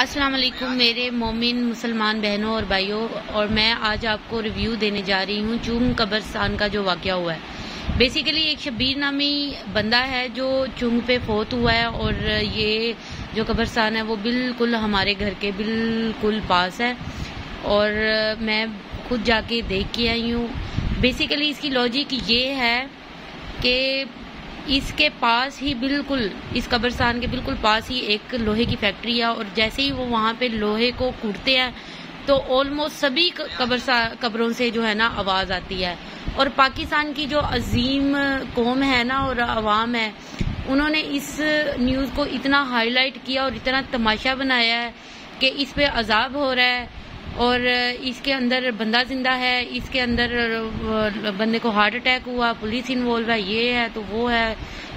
अस्सलाम वालेकुम, मेरे मोमिन मुसलमान बहनों और भाइयों, और मैं आज आपको रिव्यू देने जा रही हूँ चुंग कब्रस्तान का जो वाक़ हुआ है। बेसिकली एक शब्बीर नामी बंदा है जो चुंग पे फोत हुआ है, और ये जो कब्रस्तान है वो बिल्कुल हमारे घर के बिल्कुल पास है। और मैं खुद जाके देख के आई हूँ। बेसिकली इसकी लॉजिक ये है कि इसके पास ही बिल्कुल, इस कब्रस्तान के बिल्कुल पास ही एक लोहे की फैक्ट्री है और जैसे ही वो वहाँ पे लोहे को कूटते हैं तो ऑलमोस्ट सभी कब्रों से जो है ना आवाज़ आती है। और पाकिस्तान की जो अजीम कौम है ना और आवाम है, उन्होंने इस न्यूज़ को इतना हाईलाइट किया और इतना तमाशा बनाया है कि इस पे अजाब हो रहा है। और इसके अंदर बंदा ज़िंदा है, इसके अंदर बंदे को हार्ट अटैक हुआ, पुलिस इन्वॉल्व है, ये है तो वो है।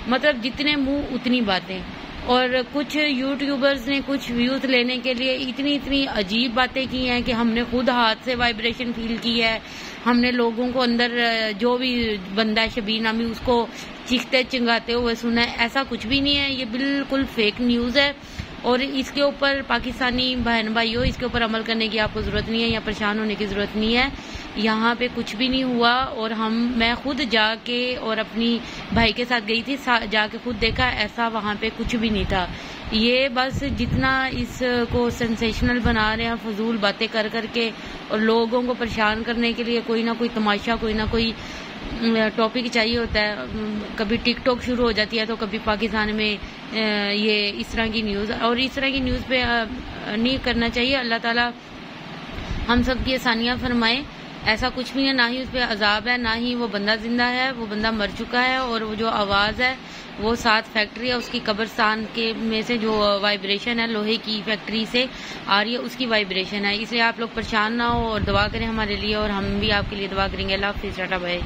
मतलब जितने मुँह, उतनी बातें। और कुछ यूट्यूबर्स ने कुछ व्यूज़ लेने के लिए इतनी इतनी अजीब बातें की हैं कि हमने खुद हाथ से वाइब्रेशन फील की है। हमने लोगों को अंदर जो भी बंदा शबीर नामी उसको चीखते चिंगाते हुए सुना है। ऐसा कुछ भी नहीं है। ये बिल्कुल फेक न्यूज़ है। और इसके ऊपर पाकिस्तानी बहन भाइयों, इसके ऊपर अमल करने की आपको ज़रूरत नहीं है, या परेशान होने की ज़रूरत नहीं है। यहाँ पे कुछ भी नहीं हुआ और हम, मैं खुद जाके और अपनी भाई के साथ गई थी जाके खुद देखा, ऐसा वहाँ पे कुछ भी नहीं था। ये बस जितना इसको सेंसेशनल बना रहे हैं, फजूल बातें कर करके और लोगों को परेशान करने के लिए कोई ना कोई तमाशा, कोई ना कोई टॉपिक चाहिए होता है। कभी टिकटॉक शुरू हो जाती है तो कभी पाकिस्तान में ये इस तरह की न्यूज़ और इस तरह की न्यूज़ पे नहीं करना चाहिए। अल्लाह ताला हम सब की आसानियाँ फरमाए। ऐसा कुछ भी है, ना ही उस पर अजाब है, ना ही वो बंदा ज़िंदा है, वो बंदा मर चुका है और वो जो आवाज़ है, वो सात फैक्ट्री है, उसकी कब्रस्तान के में से जो वाइब्रेशन है, लोहे की फैक्ट्री से आ रही है, उसकी वाइब्रेशन है। इसलिए आप लोग परेशान ना हो और दुआ करें हमारे लिए और हम भी आपके लिए दुआ करेंगे। अल्लाह हाफिज़, टाटा भाई